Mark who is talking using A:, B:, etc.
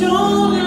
A: Don't